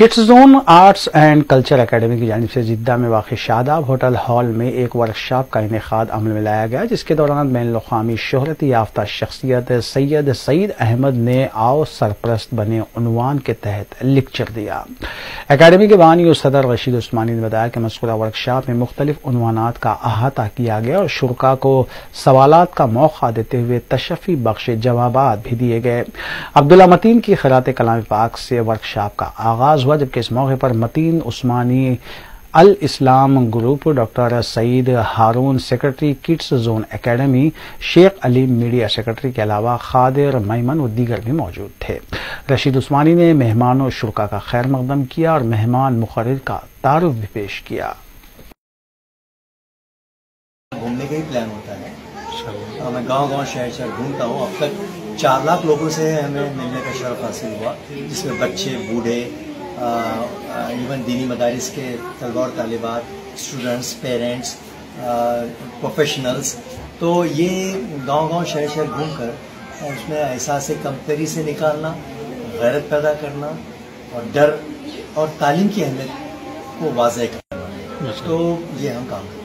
Kids zone arts and culture academy کی جانب سے جدہ میں واقع شاداب ہوٹل ہال میں ایک ورکشاپ کا انعقاد عمل میں لایا گیا، جس کے دوران بین الاقوامی شہرت یافتہ شخصیت سید سعید احمد نے آؤ سرپرست بنے عنوان کے تحت لیکچر دیا۔ اکیڈمی کے بانی اور صدر رشید عثمانی نے بتایا کہ مذکورہ ورکشاپ میں مختلف عنوانات کا احاطہ کیا گیا اور شرکا کو سوالات کا موقع دیتے ہوئے تشفی بخش جوابات بھی دیے گئے۔ عبداللہ متین کی خیرات کلام پاک سے ورکشاپ کا آغاز ہوا، جبکہ اس موقع پر متین عثمانی الاسلام group doctor Saeed Haroon, secretary kids zone academy, Sheikh Ali media secretary کے علاوہ، خادر میمن و دیگر بھی موجود تھے۔ رشید عثمانی نے مہمان و شرکا کا خیر مقدم کیا اور مہمان مقرر کا تعارف بھی پیش کیا۔ گھومنے کا ہی پلان ہوتا ہے۔ میں گاؤں گاؤں شہر شہر گھومتا ہوں۔ اب تک چار لاکھ لوگوں سے ہمیں ملنے کا شرف حاصل ہوا، جس میں بچے، بوڑھے ایون دینی مدارس کے طلبہ اور طالبات اسٹوڈنٹس پیرنٹس پروفیشنلس تو یہ گاؤں گاؤں شہر شہر گھوم کر اس میں احساس کمتری سے نکالنا غیرت پیدا کرنا اور ڈر اور تعلیم کی اہمیت کو واضح کرنا۔ تو یہ ہم کام کرتے ہیں۔